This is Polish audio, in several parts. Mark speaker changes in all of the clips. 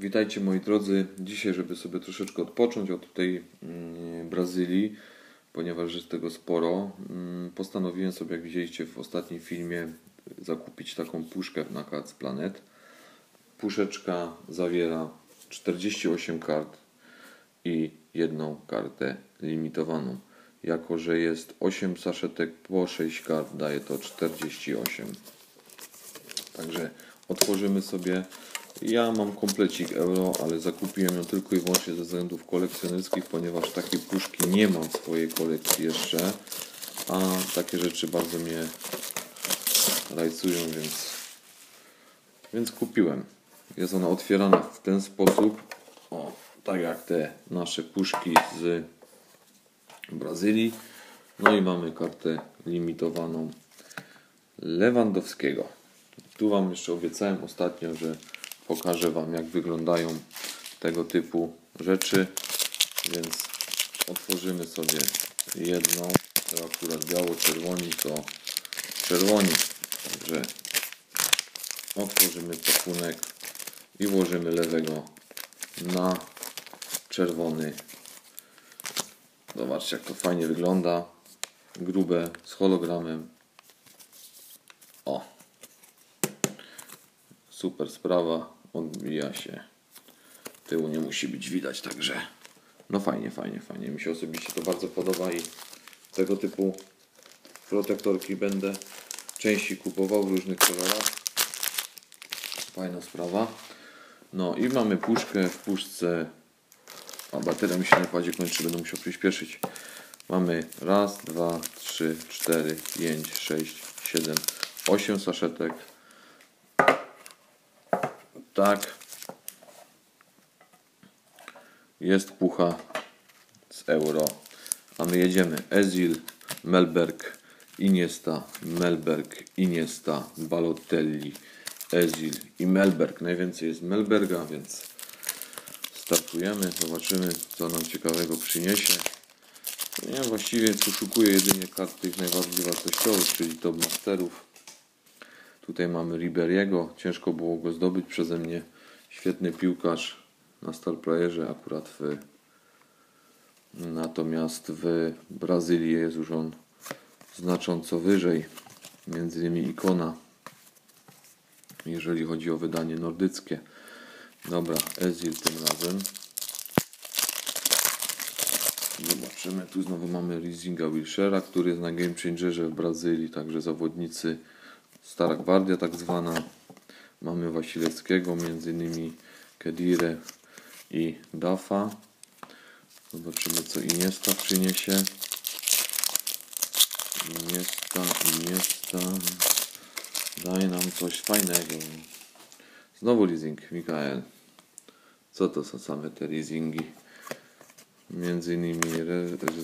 Speaker 1: Witajcie moi drodzy. Dzisiaj, żeby sobie troszeczkę odpocząć od tej mm, Brazylii, ponieważ jest tego sporo, mm, postanowiłem sobie, jak widzieliście w ostatnim filmie, zakupić taką puszkę na Cats Planet. Puszeczka zawiera 48 kart i jedną kartę limitowaną. Jako, że jest 8 saszetek po 6 kart, daje to 48. Także otworzymy sobie. Ja mam komplecik euro, ale zakupiłem ją tylko i wyłącznie ze względów kolekcjonerskich, ponieważ takiej puszki nie mam w swojej kolekcji jeszcze. A takie rzeczy bardzo mnie rajcują, więc, więc kupiłem. Jest ona otwierana w ten sposób. O, tak jak te nasze puszki z Brazylii. No i mamy kartę limitowaną Lewandowskiego. Tu Wam jeszcze obiecałem ostatnio, że pokażę Wam jak wyglądają tego typu rzeczy, więc otworzymy sobie jedną, to akurat biało-czerwoni to czerwoni, także otworzymy pakunek i włożymy lewego na czerwony. Zobaczcie jak to fajnie wygląda, grube z hologramem. O, super sprawa, odbija się. Tyłu nie musi być widać, także no fajnie, fajnie, fajnie. Mi się osobiście to bardzo podoba i tego typu protektorki będę częściej kupował w różnych kolorach. Fajna sprawa. No i mamy puszkę w puszce. A bateria mi się na padzie kończy, będę musiał przyspieszyć. Mamy raz, dwa, trzy, cztery, pięć, sześć, siedem, osiem saszetek. Tak. Jest pucha z euro. A my jedziemy. Ezil, Melberg, Iniesta, Melberg, Iniesta, Balotelli, Ezil i Melberg. Najwięcej jest Melberga, więc startujemy. Zobaczymy, co nam ciekawego przyniesie. Ja właściwie poszukuję jedynie kart tych najbardziej wartościowych, czyli top masterów. Tutaj mamy Riberiego. Ciężko było go zdobyć przeze mnie. Świetny piłkarz na Star Playerze akurat w Natomiast w Brazylii jest już on znacząco wyżej. Między innymi ikona, jeżeli chodzi o wydanie nordyckie. Dobra, Ezil tym razem. Zobaczymy, tu znowu mamy Rizinga Wilshera, który jest na Game Changerze w Brazylii, także zawodnicy Stara Gwardia tak zwana. Mamy Wasilewskiego, między innymi Kedire i Dafa. Zobaczymy co Iniesta przyniesie. Iniesta, Iniesta. Daj nam coś fajnego. Znowu leasing, Mikael. Co to są same te leasingi? Między innymi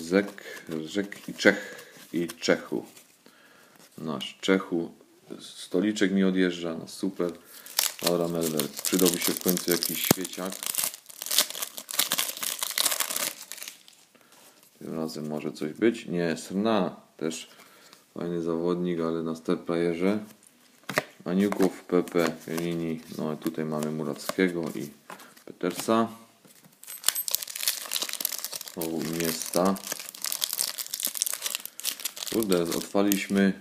Speaker 1: Rzek, Rzek i Czech i Czechu. Nasz Czechu. Stoliczek mi odjeżdża. No super. Laura Melberg. Przydałby się w końcu jakiś świeciak. Tym razem może coś być. Nie, Srna też fajny zawodnik, ale na Star Playerze. Aniuków, Pepe, Jelini. No i tutaj mamy Murackiego i Petersa. Znowu Iniesta. Kurde, otwaliśmy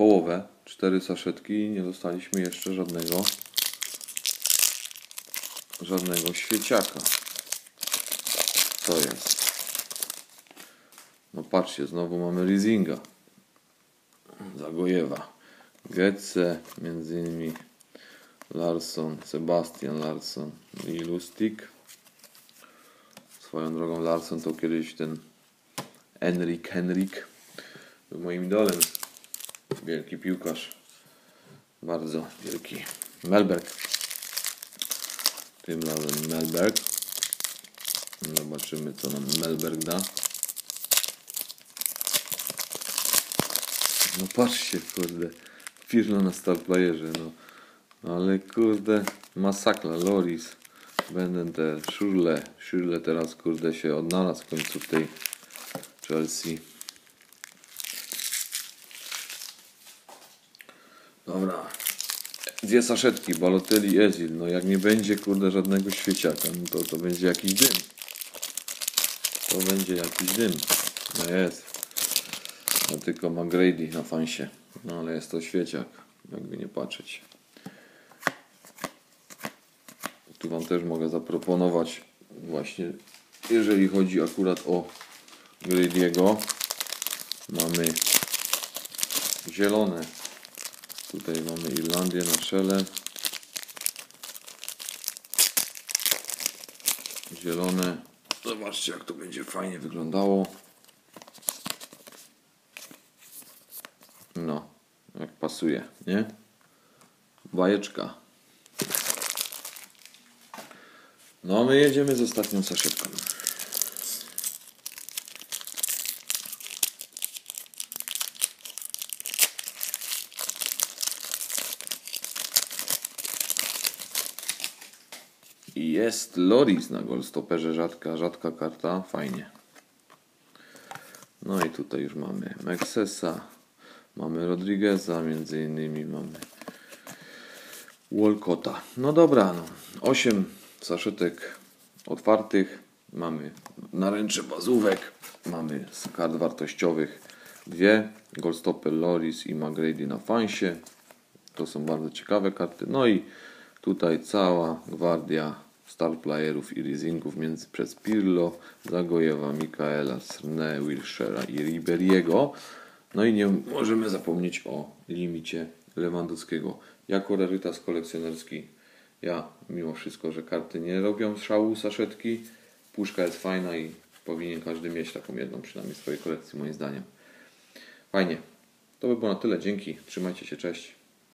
Speaker 1: połowę. Cztery saszetki nie dostaliśmy jeszcze żadnego żadnego świeciaka. Co jest? No patrzcie, znowu mamy leasinga. Zagojewa. Getze, między innymi Larson, Sebastian Larson i Lustig. Swoją drogą Larson to kiedyś ten Enrik Henrik był moim idolem. Wielki piłkarz. Bardzo wielki. Melberg. Tym razem Melberg. Zobaczymy co nam Melberg da. No patrzcie, kurde. Firma na Star Playerze, no. Ale kurde, masakra, Loris. Będę te Szurle. Szurle teraz, kurde, się odnalazł w końcu tej Chelsea. Dobra. Dwie saszetki, Balotelli Ezil. No jak nie będzie kurde żadnego świeciaka, no to, to będzie jakiś dym. To będzie jakiś dym. No jest. No tylko McGrady na fansie. No ale jest to świeciak, jakby nie patrzeć. Tu Wam też mogę zaproponować właśnie, jeżeli chodzi akurat o Grady'ego, mamy zielone. Tutaj mamy Irlandię na czele. Zielone. Zobaczcie jak to będzie fajnie wyglądało. No, jak pasuje, nie? Bajeczka. No, my jedziemy z ostatnią saszetką. Jest Loris na golstoperze, rzadka, rzadka karta, fajnie. No i tutaj już mamy Mexesa, mamy Rodrigueza, między innymi mamy Walcota. No dobra, no. 8 saszetek otwartych, mamy naręcze bazówek, mamy z kart wartościowych dwie, Goldstopper Loris i McGrady na fansie. To są bardzo ciekawe karty. No i tutaj cała gwardia star playerów i leasingów między przez Pirlo, Zagojewa, Mikaela, Srne, Wilshera i Riberiego. No i nie możemy zapomnieć o limicie Lewandowskiego. Jako rarytas kolekcjonerski ja, mimo wszystko, że karty nie robią szału saszetki, puszka jest fajna i powinien każdy mieć taką jedną przynajmniej w swojej kolekcji moim zdaniem. Fajnie. To by było na tyle. Dzięki. Trzymajcie się. Cześć.